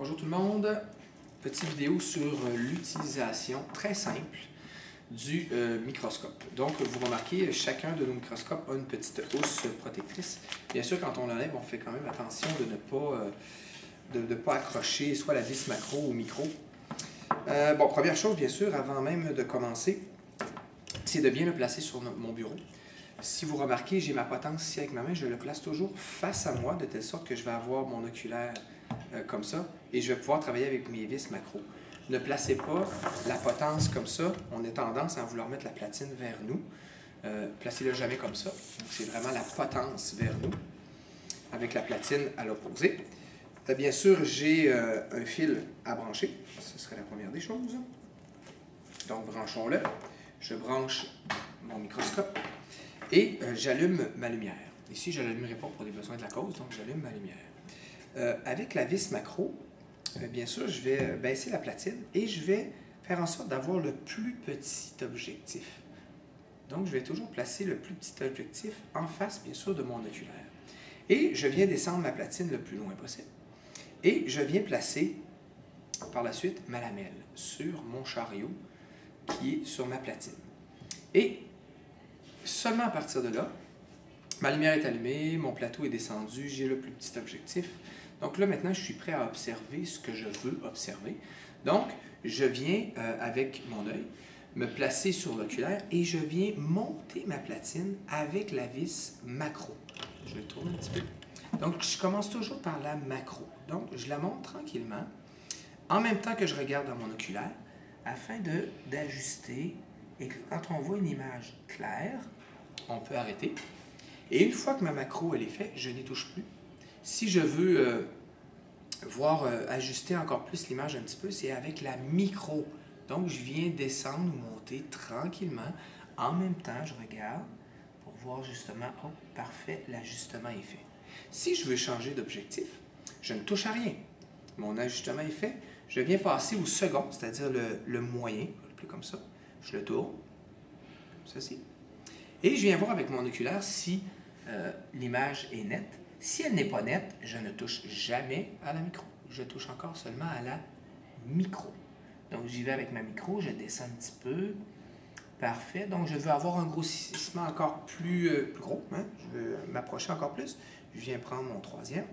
Bonjour tout le monde. Petite vidéo sur euh, l'utilisation très simple du euh, microscope. Donc, vous remarquez, chacun de nos microscopes a une petite housse protectrice. Bien sûr, quand on l'enlève, on fait quand même attention de ne pas, euh, de pas accrocher soit la vis macro ou micro. bon, première chose, bien sûr, avant même de commencer, c'est de bien le placer sur mon bureau. Si vous remarquez, j'ai ma potence ici avec ma main, je le place toujours face à moi, de telle sorte que je vais avoir mon oculaire euh, comme ça, et je vais pouvoir travailler avec mes vis macro. Ne placez pas la potence comme ça. On a tendance à vouloir mettre la platine vers nous. Euh, placez-le jamais comme ça. C'est vraiment la potence vers nous, avec la platine à l'opposé. Euh, bien sûr, j'ai un fil à brancher. Ce serait la première des choses. Donc, branchons-le. Je branche mon microscope et j'allume ma lumière. Ici, je ne l'allumerai pas pour des besoins de la cause, donc j'allume ma lumière. Euh, avec la vis macro, euh, bien sûr, je vais euh, baisser la platine et je vais faire en sorte d'avoir le plus petit objectif. Donc, je vais toujours placer le plus petit objectif en face, bien sûr, de mon oculaire. Et je viens descendre ma platine le plus loin possible. Et je viens placer par la suite ma lamelle sur mon chariot qui est sur ma platine. Et seulement à partir de là, ma lumière est allumée, mon plateau est descendu, j'ai le plus petit objectif. Donc là, maintenant, je suis prêt à observer ce que je veux observer. Donc, je viens euh, avec mon œil me placer sur l'oculaire et je viens monter ma platine avec la vis macro. Je vais tourner un petit peu. Donc, je commence toujours par la macro. Donc, je la monte tranquillement en même temps que je regarde dans mon oculaire afin d'ajuster et quand on voit une image claire, on peut arrêter. Et une fois que ma macro elle est faite, je n'y touche plus si je veux euh, voir euh, ajuster encore plus l'image un petit peu, c'est avec la micro. Donc, je viens descendre ou monter tranquillement. En même temps, je regarde pour voir justement, oh, parfait, l'ajustement est fait. Si je veux changer d'objectif, je ne touche à rien. Mon ajustement est fait. Je viens passer au second, c'est-à-dire le, moyen, plus comme ça. Je le tourne, comme ceci. Et je viens voir avec mon oculaire si euh, l'image est nette. Si elle n'est pas nette, je ne touche jamais à la micro. Je touche encore seulement à la micro. Donc, j'y vais avec ma micro, je descends un petit peu. Parfait. Donc, je veux avoir un grossissement encore plus, euh, gros. Hein. Je veux m'approcher encore plus. Je viens prendre mon troisième.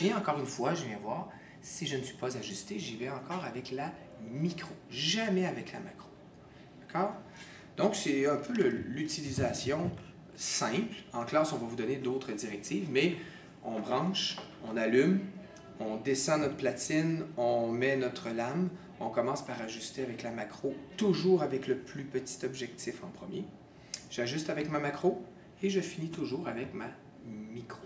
Et encore une fois, je viens voir. Si je ne suis pas ajusté, j'y vais encore avec la micro. Jamais avec la macro. D'accord? Donc, c'est un peu l'utilisation simple. En classe, on va vous donner d'autres directives, mais on branche, on allume, on descend notre platine, on met notre lame, on commence par ajuster avec la macro, toujours avec le plus petit objectif en premier. J'ajuste avec ma macro et je finis toujours avec ma micro.